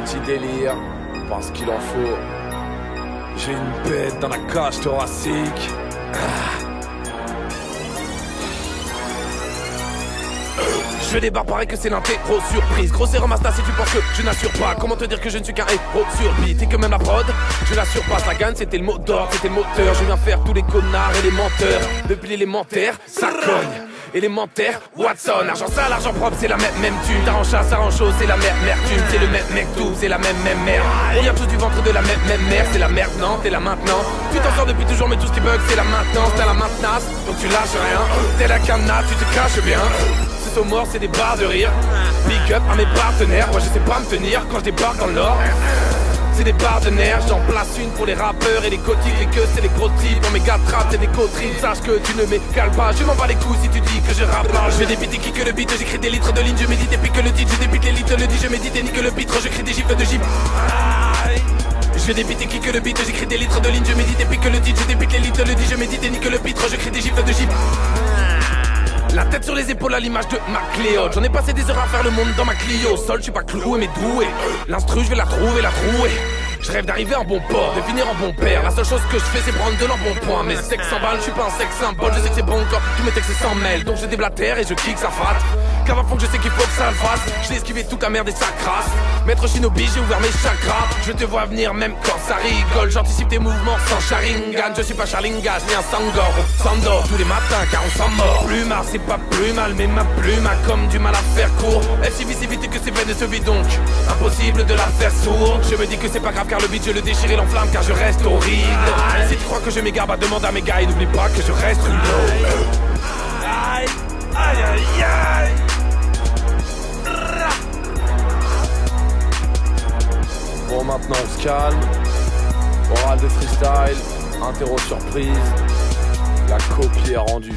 petit délire, parce qu'il en faut. J'ai une bête dans la cage thoracique. Ah. Je débarque, pareil que c'est l'intéro surprise. Grosse erreur, Masta, si tu penses que je n'assure pas. Comment te dire que je ne suis qu'un héros sur beat et que même la prod, je la surpasse. La gagne, c'était le mot d'ordre, c'était le moteur. Je viens faire tous les connards et les menteurs. Depuis l'élémentaire, ça cogne. Élémentaire, Watson, argent sale, argent propre, c'est la même, même thune. T'arranges ça, ça rend chose, c'est la même mertume. C'est le même mec tout, c'est la même, même merde. On vient tous du ventre de la même, même mère. C'est la merde, non, t'es là maintenant. Tu t'en sors depuis toujours, mais tout ce qui bug, c'est la maintenance. T'as la maintenance, donc tu lâches rien. T'es la cana, tu te caches bien. C'est au mort, c'est des barres de rire. Big up à mes partenaires, moi je sais pas me tenir quand je débarque dans l'or c'est des partenaires, j'en place une pour les rappeurs et les gothiques, les que c'est les gros types, mes gars trap c'est des coteries, sache que tu ne m'écales pas, je m'en bats les couilles si tu dis que je rappe pas, je vais débiter qui que le beat, j'écris des litres de lignes, je médite. Et puis le titre, je débite les litres, le dit, je médite. Et nique le pitre, je crie des gifles de gifles. Je vais débiter qui que le beat, j'écris des litres de lignes, je médite. Et puis le titre, je débite les litres, le dit, je médite. Et nique le pitre, je crie des gifles de gifles. Tête sur les épaules à l'image de ma Cléode J'en ai passé des heures à faire le monde dans ma Clio. Sol, je suis pas cloué mais doué. L'instru, je vais la trouver, la trouer je rêve d'arriver en bon port, de finir en bon père. La seule chose que je fais, c'est prendre de l'embonpoint. Mais sexe sans balle, je suis pas un sexe symbole. Je sais que c'est bon encore, tous mes textes s'en mêlent. Donc je déblatère et je kick, ça frappe. Car fond que je sais qu'il faut que ça le fasse. J'ai esquivé toute ta merde et ça crasse. Maître Shinobi, j'ai ouvert mes chakras. Je te vois venir même quand ça rigole. J'anticipe tes mouvements sans Sharingan. Je suis pas Sharingan, ni un Sangor. Sandor tous les matins car on s'en mord. Plumard, c'est pas plus mal, mais ma plume a comme du mal à faire court. FCV, c'est vite que c'est de se vide donc. Impossible de la faire sourde. Je me dis que c'est pas grave car le beat je le déchire et l'enflamme car je reste horrible. Si tu crois que je m'égare, bah demande à mes gars et n'oublie pas que je reste une Aïe, aïe, aïe, aïe. Bon, maintenant on se calme. Oral de freestyle, interro surprise. La copie est rendue.